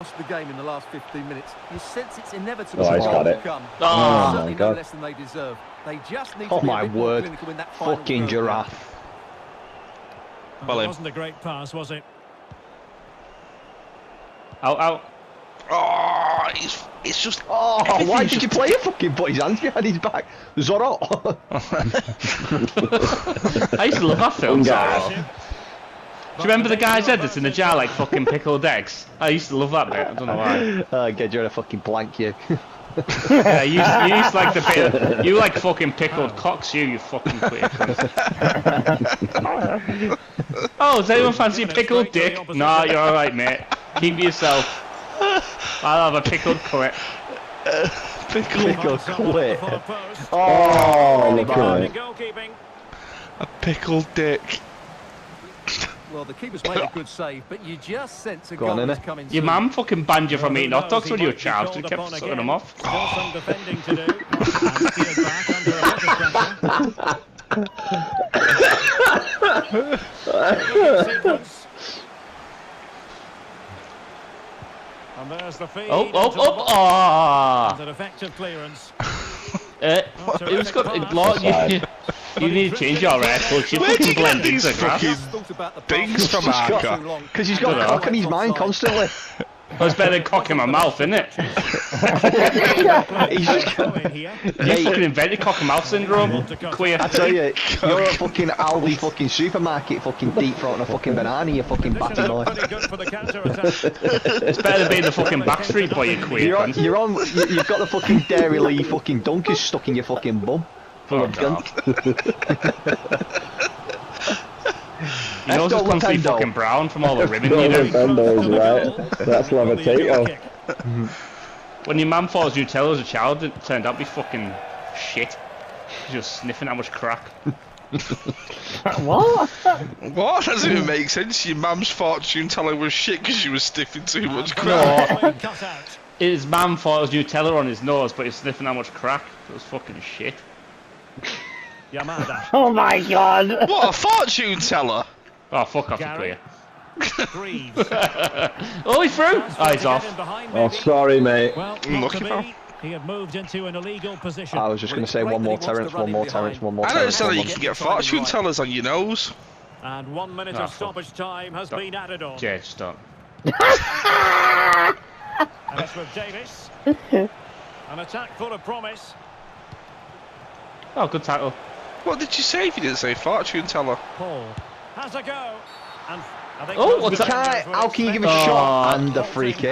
lost the game in the last 15 minutes. You sense it's inevitable Oh, he's to got it. come. Oh, certainly my no God. less than they deserve. They just need Oh to be a my bit more word. in that Fucking giraffe. Well, it wasn't a great pass, was it? Out, out. Oh, it's, it's just. Oh, why everything's did you play it? Fucking put his hands behind his back. Zorro. I used to love that film. Zorro. Do you remember the guy's head that's in the jar like fucking pickled eggs? I used to love that bit. I don't know why. uh, get you in a fucking blank, you. Yeah, you, you used to like the bit. You like fucking pickled cocks, you, you fucking queer cunt. Oh, does anyone fancy a pickled dick? Nah, you're alright, mate. Keep to yourself. I'll have a pickled clit. Pickle, Pickle clit. Oh, look Fine at in it. goalkeeping. a pickled dick. Well, the keeper's made a good save, but you just sense a Go on, goal is innit? coming Your soon. mum fucking banned you from Who eating hot knows, dogs when you were a child. called You kept sucking again. them off. Still some defending to do. And steered back under a bit of pressure. Sequence. And there's the feed. Oh, oh, into the oh, box. ah! And an effective clearance. Uh, who's got it? Lord, you, you need to change your hair colours. You Where'd fucking you get blend these into grass. fucking Just thought about the things from Arca? Because he's got Dunno. cock in his mind constantly. Well, it's better than cock in my mouth, isn't it? He's just. Go here. You Mate. fucking invented cock and mouth syndrome. Queer. I tell you, you're a fucking Aldi fucking supermarket fucking deep throating a fucking banana, you fucking batty Conditions boy. look pretty good for the counter-attack. It's better than being the fucking Backstreet Boy, you queer You're on, cunt. you're on, you- you've got the fucking Dairylea fucking dunkers stuck in your fucking bum. Full Oh, of God. gunk. Your nose is Let's go, constantly fucking brown from all the ribbon you No, do. Nintendo is right. That's Levitato. Kick. When your mum thought Nutella as a child, it turned out to be fucking shit. She was sniffing that much crack. What? What? Doesn't even make sense. Your mum's fortune teller was shit because she was sniffing too much crap. No, Cut out. his mum thought it was Nutella on his nose, but he's sniffing that much crack. It was fucking shit. Yamada. Oh my god. What a fortune teller! Oh, fuck off, you Gary. queer. Oh, he's through! Oh, he's off. behind, Oh, sorry, mate. Well, lucky to pal. He had moved into an illegal position. I was just going to say one more wants Terence, one more behind. Terence, one more I don't Terence. understand how you can get fortune tellers on your nose. And one minute Ah, of stoppage time has Stop. been added on. Yeah, stop. And that's with Davis. An attack full of promise. Oh, good tackle. What did you say if you didn't say fortune teller? Paul has a go. And I think Oh, most what's that? defenders can't, would how can you give a expect- shot Oh. and a free kick?